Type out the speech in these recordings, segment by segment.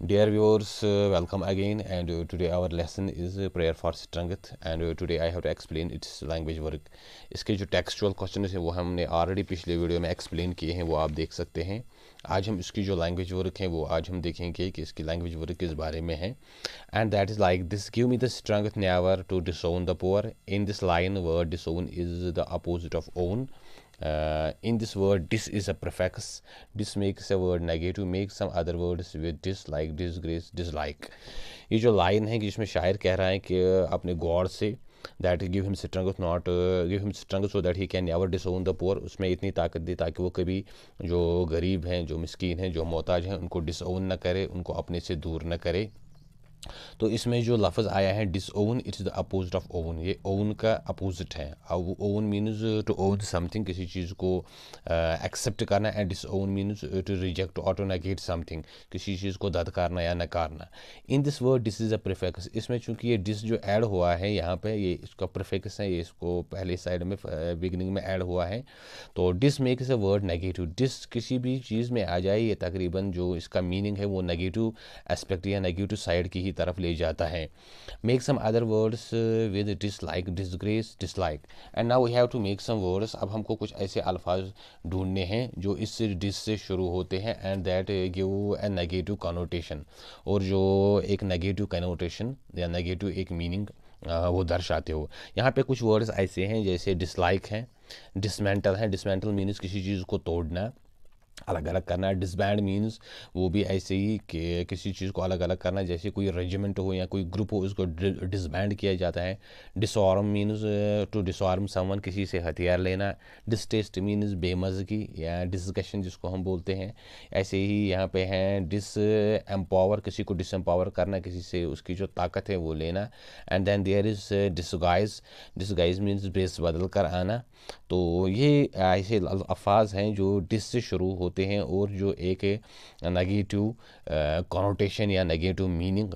Dear viewers, uh, welcome again and uh, today our lesson is uh, prayer for strength and uh, today I have to explain its language work. इसके जो textual question है वो हमने already पिछले video में explain किए हैं वो आप देख सकते हैं आज हम इसकी जो लैंग्वेज वर्क है वो आज हम देखेंगे कि इसकी लैंग्वेज वर्क किस बारे में है and that is like this give me the strength never to disown the poor in this line word disown is the opposite of own uh, in this word this is a prefix. This makes a word negative make some other words with dislike disgrace dislike. ये जो line है कि जिसमें शायर कह रहा है कि अपने गॉड से that give him strength not give him strength so that he can never disown the poor उसमें इतनी ताकत दी ताकि वो कभी जो गरीब हैं जो मिसकीन हैं जो मोहताज हैं उनको डिसोन न करे उनको अपने से दूर न करे। तो इसमें जो लफ्ज़ आया है disown it's the opposite of own ये ओवन का अपोजिट है। Own means to own something किसी चीज़ को एक्सेप्ट करना and disown means to reject और टू नेगेट समथिंग किसी चीज़ को ददकारना या नकारना। In this word dis is a prefix इसमें चूँकि ये डिस जो ऐड हुआ है यहाँ पे, ये इसका प्रिफेक्स है, ये इसको पहले साइड में बिगनिंग में ऐड हुआ है। तो dis makes a word negative dis किसी भी चीज़ में आ जाए, ये तकरीबन जो इसका मीनिंग है, वो नेगेटिव एस्पेक्ट या नेगेटिव साइड की ही की तरफ़ ले जाता है। Make some other words with dislike disgrace dislike and now we have to make some words अब हमको कुछ ऐसे अल्फाज ढूँढने हैं जो इस डिस से शुरू होते हैं and that give a negative connotation और जो एक नेगेटिव कनोटेशन या नेगेटिव एक मीनिंग वो दर्शाते हो। यहाँ पे कुछ वर्ड्स ऐसे हैं जैसे डिसलाइक हैं डिसमेंटल हैं। डिसमेंटल मीन्स किसी चीज़ को तोड़ना। अलग अलग करना डिसबैंड मीन्स वो भी ऐसे ही कि किसी चीज़ को अलग अलग करना जैसे कोई रेजिमेंट हो या कोई ग्रुप हो, उसको डिसबैंड किया जाता है। Disarm means to disarm someone किसी से हथियार लेना डिसटेस्ट मीन्स बेमजगी या डिस्कशन जिसको हम बोलते हैं। ऐसे ही यहाँ पे हैं डिस एम्पावर किसी को डिसम्पावर करना किसी से उसकी जो ताकत है वो लेना and then there is disguise disguise means base बदल कर आना। तो ये ऐसे अल्फाज हैं जो डिस से शुरू हो होते हैं और जो एक नेगेटिव कॉनोटेशन या नेगेटिव मीनिंग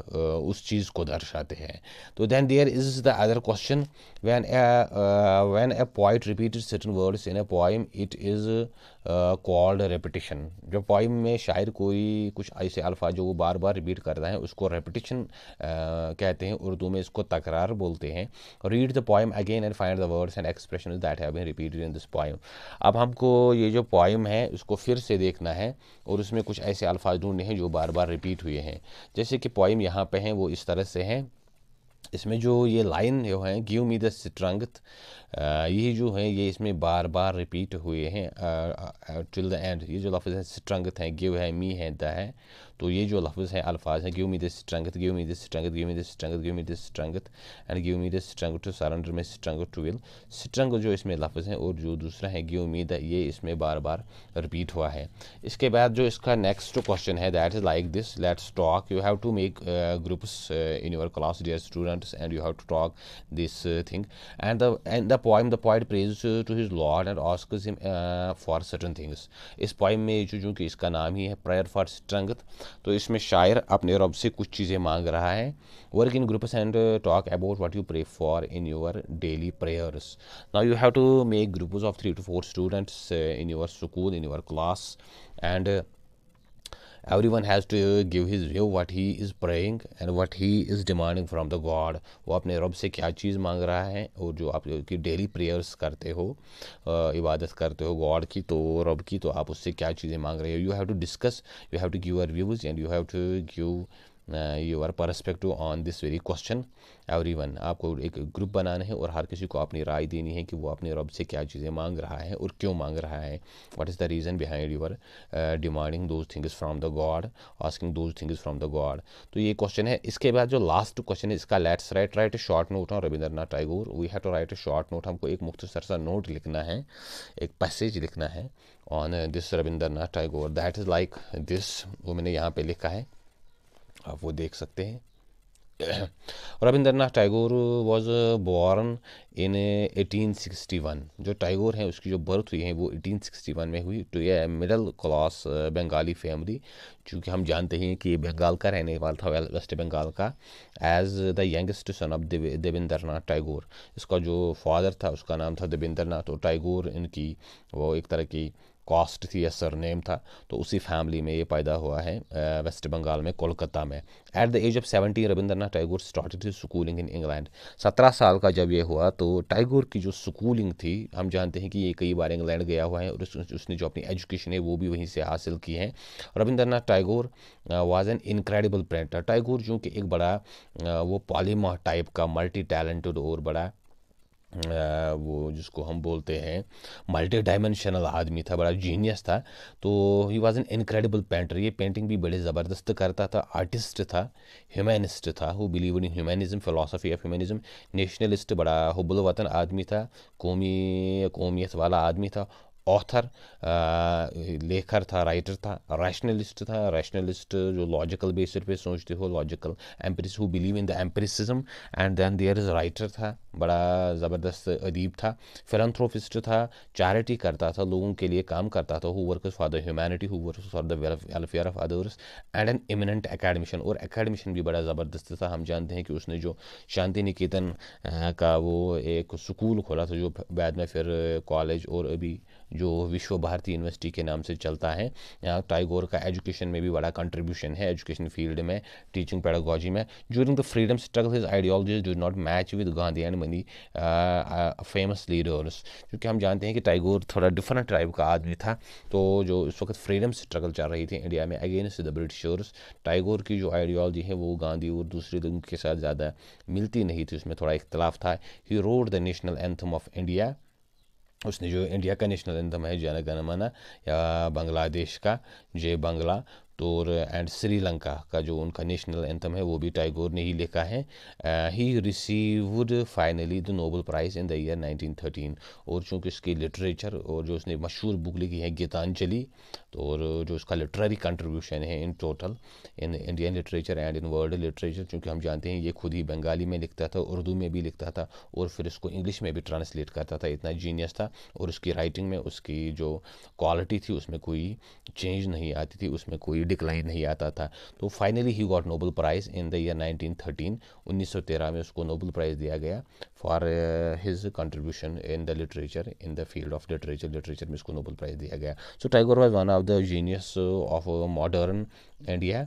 उस चीज़ को दर्शाते हैं। तो then there is the other question when when a point repeated certain words in a poem it is called repetition जब पोइम में शायर कोई कुछ ऐसे अल्फ़ा जो वो बार बार रिपीट करता है उसको रेपिटिशन uh, कहते हैं उर्दू में इसको तकरार बोलते हैं। Read the poem again and find the words and expression that have been repeated in this poem अब हमको ये जो पोइम है उसको फिर से देखना है और उसमें कुछ ऐसे अल्फाज ढूँढने हैं जो बार बार रिपीट हुए हैं। जैसे कि पोइम यहाँ पे हैं, वो इस तरह से हैं। इसमें जो ये लाइन जो है गिव मी द स्ट्रंगथ ये जो है, ये इसमें बार बार रिपीट हुए हैं। टिल द एंड ये जो लफ्ज़ है स्ट्रंगथ हैं गिव है मी है द है। तो ये जो लफ्ज़ है अल्फाज हैं give me this strength give me this strength give me this strength give me this strength and give me this strength to surrender my strength to will strength जो इसमें लफ्ज़ हैं और जो दूसरा है गिव मी द ये इसमें बार बार रिपीट हुआ है। इसके बाद जो इसका नेक्स्ट क्वेश्चन है that is like this let's talk you have to make groups in your class dear students and you have to talk this thing and the and the the poet prays to his lord and asks him uh, for certain इस poem में जो चूँकि इसका नाम ही है prayer for strength. तो इसमें शायर अपने रब से कुछ चीज़ें मांग रहा है। Work in groups and talk about what you pray for in your daily prayers now you have to make groups of three to four students in your school in your class and class has to give his view what he is praying and what he is demanding from the God वो अपने रब से क्या चीज़ मांग रहा है और जो आप की डेली प्रेयर्स करते हो इबादत करते हो गॉड की तो रब की तो आप उससे क्या चीज़ें मांग रहे हो? You have to discuss you have to give our views and you have to give your perspective on this very question every one आपको एक ग्रुप बनाना है और हर किसी को अपनी राय देनी है कि वो अपने रब से क्या चीज़ें मांग रहा है और क्यों मांग रहा है। What is the reason behind your demanding those things from the God asking those things from the God तो ये क्वेश्चन है। इसके बाद जो लास्ट क्वेश्चन है, इसका let's write write short note on Rabindranath Tagore we have to write a short note हमको एक मुख्तर सा नोट लिखना है, एक पैसेज लिखना है on this Rabindranath Tagore that is like this वो मैंने यहाँ पे लिखा है। आप वो देख सकते हैं। Rabindranath Tagore was born in 1861 जो टैगोर हैं, उसकी जो बर्थ हुई है, वो 1861 में हुई। To a middle class Bengali family चूँकि हम जानते हैं कि ये बंगाल का रहने वाला था वेस्ट बंगाल का as the youngest son of Devendra Nath Tagore इसका जो फादर था, उसका नाम था देवेंद्र नाथ और टैगोर इनकी वो एक तरह की कास्ट थी या सरनेम था तो उसी फैमिली में ये पैदा हुआ है वेस्ट बंगाल में, कोलकाता में। At the age of seventy Rabindranath Tagore started schooling in England सत्रह साल का जब ये हुआ तो टैगोर की जो स्कूलिंग थी, हम जानते हैं कि ये कई बार इंग्लैंड गया हुआ है और उसने जो अपनी एजुकेशन है, वो भी वहीं से हासिल की है। Rabindranath Tagore was an incredible painter Tagore जो कि एक बड़ा वो पॉलीमा टाइप का मल्टी टैलेंटेड और बड़ा वो जिसको हम बोलते हैं मल्टी डायमेंशनल आदमी था, बड़ा जीनियस था। तो he was an incredible painter ये पेंटिंग भी बड़े ज़बरदस्त करता था आर्टिस्ट था ह्यूमैनिस्ट था who believe in humanism philosophy of humanism nationalist बड़ा हुबुल वतन आदमी था, कौमी, कौमियत वाला आदमी था। ऑथर लेखर था राइटर था रैशनलिस्ट था रैशनलिस्ट जो लॉजिकल बेसिस पे सोचते हो logical empiricist who believe in the empiricism and then there is writer था बड़ा ज़बरदस्त अदीब था फिलंथ्रोपिस्ट था चैरिटी करता था लोगों के लिए काम करता था who work for the humanity who work for the welfare of others and an eminent academician और एकेडमिशन भी बड़ा ज़बरदस्त था हम जानते हैं कि उसने जो शांति निकेतन का वो एक स्कूल खोला था जो बाद में फिर कॉलेज और अभी जो विश्व भारती यूनिवर्सिटी के नाम से चलता है। यहाँ टाइगोर का एजुकेशन में भी बड़ा कंट्रीब्यूशन है, एजुकेशन फ़ील्ड में, टीचिंग पेडागोजी में। During the freedom struggle, his ideologies do not match with Gandhi and many famous leaders. क्योंकि हम जानते हैं कि टाइगोर थोड़ा डिफरेंट टाइप का आदमी था तो जो उस वक्त फ्रीडम स्ट्रगल चल रही थी इंडिया में अगेंस्ट द ब्रिटिशर्स, टाइगोर की जो आइडियोलॉजी है वो गांधी और दूसरे लोगों के साथ ज़्यादा मिलती नहीं थी, उसमें थोड़ा इख्तलाफ था। He wrote the national anthem of India उसने जो इंडिया का नेशनल एंथम है जन गण मन, या बांग्लादेश का, जय बांग्ला तो एंड श्रीलंका का जो उनका नेशनल एंथम है, वो भी टैगोर ने ही लिखा है। He received finally the Nobel prize in the year 1913 और चूँकि उसकी लिटरेचर और जो उसने मशहूर बुक लिखी है, गीतांजलि तो और जो उसका लिटरेरी कंट्रीब्यूशन है in total in Indian literature and in world literature, चूँकि हम जानते हैं ये खुद ही बंगाली में लिखता था, उर्दू में भी लिखता था और फिर इसको इंग्लिश में भी ट्रांसलेट करता था। इतना जीनियस था और उसकी राइटिंग में उसकी जो क्वालिटी थी, उसमें कोई चेंज नहीं आती थी, उसमें कोई डिक्लाइन नहीं आता था। तो finally he got Nobel prize in the year 1913 1913 में उसको नोबल प्राइज़ दिया गया for his contribution in the literature in the field of literature literature में उसको नोबल प्राइज़ दिया गया। So Tagore was one of the genius of modern India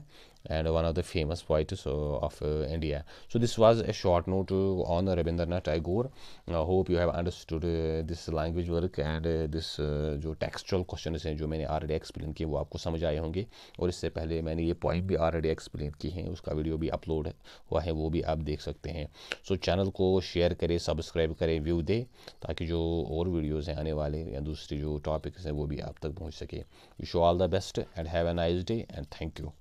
and one of the famous poets of uh, India. So this was a short note on Rabindranath Tagore. I hope you have understood uh, this language work and uh, this जो textual question हैं जो मैंने already explain किए वो आपको समझ आए होंगे और इससे पहले मैंने ये पॉइंट भी ऑलरेडी एक्सप्लेन किए हैं वीडियो भी अपलोड हुआ है वो भी आप देख सकते हैं सो so, चैनल को शेयर करें सब्सक्राइब करें व्यू दें ताकि जो और वीडियोज़ हैं आने वाले या दूसरी जो टॉपिक्स हैं वो भी आप तक पहुँच सके wish all the best and have a nice day and thank you